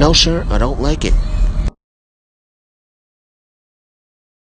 No, sir, I don't like it.